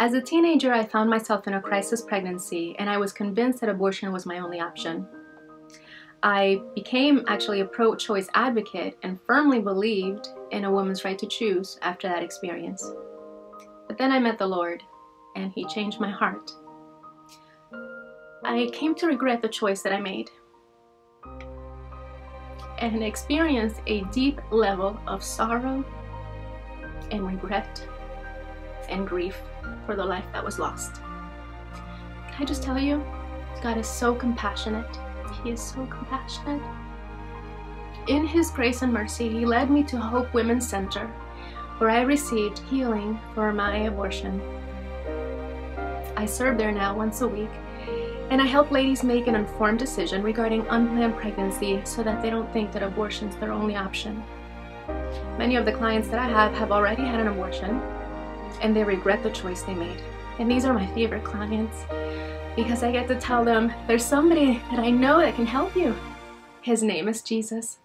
As a teenager, I found myself in a crisis pregnancy and I was convinced that abortion was my only option. I became actually a pro choice advocate and firmly believed in a woman's right to choose after that experience. But then I met the Lord and He changed my heart. I came to regret the choice that I made and experienced a deep level of sorrow and regret and grief for the life that was lost. Can I just tell you, God is so compassionate. He is so compassionate. In His grace and mercy, He led me to Hope Women's Center, where I received healing for my abortion. I serve there now once a week, and I help ladies make an informed decision regarding unplanned pregnancy so that they don't think that abortion is their only option. Many of the clients that I have have already had an abortion, and they regret the choice they made. And these are my favorite clients because I get to tell them there's somebody that I know that can help you. His name is Jesus.